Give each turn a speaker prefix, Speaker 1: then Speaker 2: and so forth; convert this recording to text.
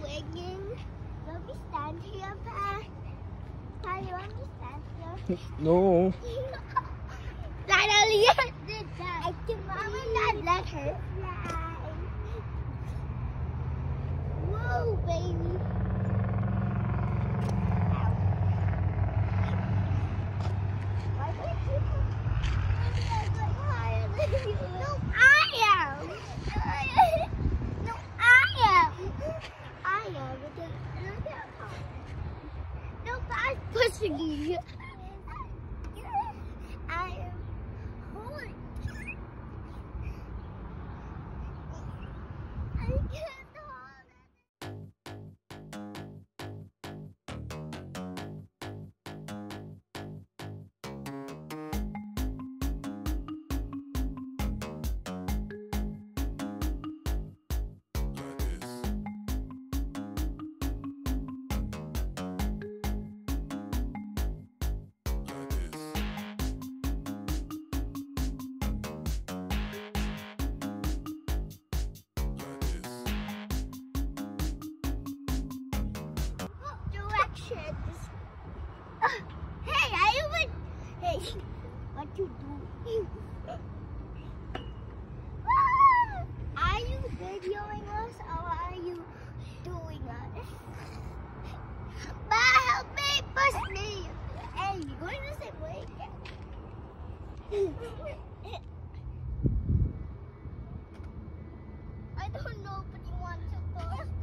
Speaker 1: standing. Let me stand here, Pa. Pa, you want me to stand here?
Speaker 2: No.
Speaker 1: Finally, I did that. I think mom and dad let her 不是鲤鱼。Direction? Uh, hey, are you? Hey, what you do? Are you videoing us or are you doing us? But help me, push me. Hey, you going the same way? I don't know, but you want to go.